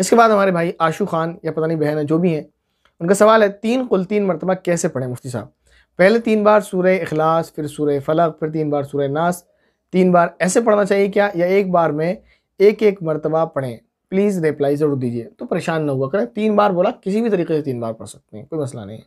इसके बाद हमारे भाई आशू खान या पता नहीं बहन है, जो भी हैं, उनका सवाल है, तीन कुल तीन मरतबा कैसे पढ़ें मुफ्ती साहब? पहले तीन बार सूर्य अखलास फिर सूर्य फलक, फिर तीन बार सूर्य नास, तीन बार ऐसे पढ़ना चाहिए क्या? या एक बार में एक एक मरतबा पढ़ें? प्लीज़ रिप्लाई ज़रूर दीजिए तो परेशान ना हुआ करें। तीन बार बोला, किसी भी तरीके से तीन बार पढ़ सकते हैं, कोई मसला नहीं है।